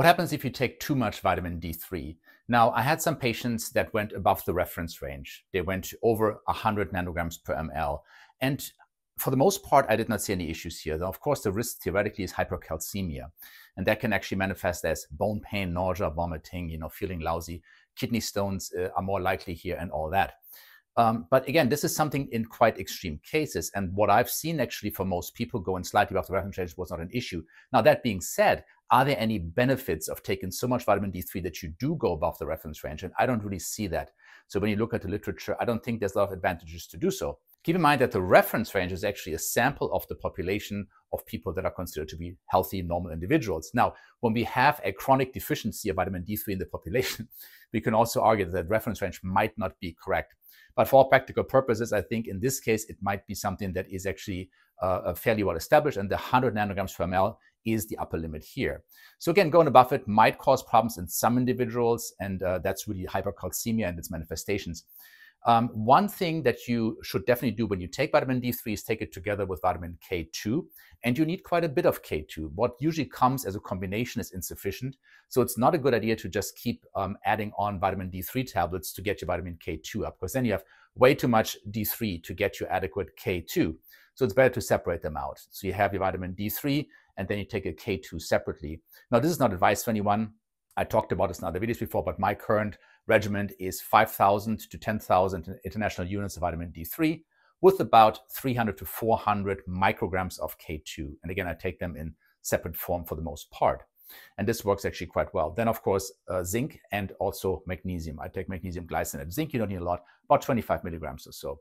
What happens if you take too much vitamin D3? Now, I had some patients that went above the reference range. They went over 100 nanograms per ml. And for the most part, I did not see any issues here. Though, of course, the risk theoretically is hypercalcemia. And that can actually manifest as bone pain, nausea, vomiting, you know, feeling lousy. Kidney stones uh, are more likely here and all that. Um, but again, this is something in quite extreme cases. And what I've seen actually for most people going slightly above the reference range was not an issue. Now, that being said, are there any benefits of taking so much vitamin D3 that you do go above the reference range? And I don't really see that. So when you look at the literature, I don't think there's a lot of advantages to do so. Keep in mind that the reference range is actually a sample of the population of people that are considered to be healthy, normal individuals. Now, when we have a chronic deficiency of vitamin D3 in the population, we can also argue that reference range might not be correct. But for all practical purposes, I think in this case, it might be something that is actually uh, fairly well established, and the 100 nanograms per ml is the upper limit here. So again, going above it might cause problems in some individuals, and uh, that's really hypercalcemia and its manifestations. Um, one thing that you should definitely do when you take vitamin D3 is take it together with vitamin K2. And you need quite a bit of K2. What usually comes as a combination is insufficient. So it's not a good idea to just keep um, adding on vitamin D3 tablets to get your vitamin K2 up, because then you have way too much D3 to get your adequate K2. So it's better to separate them out. So you have your vitamin D3 and then you take a K2 separately. Now, this is not advice for anyone. I talked about this in other videos before, but my current regimen is 5,000 to 10,000 international units of vitamin D3 with about 300 to 400 micrograms of K2. And again, I take them in separate form for the most part. And this works actually quite well. Then, of course, uh, zinc and also magnesium. I take magnesium glycinate. Zinc, you don't need a lot, about 25 milligrams or so.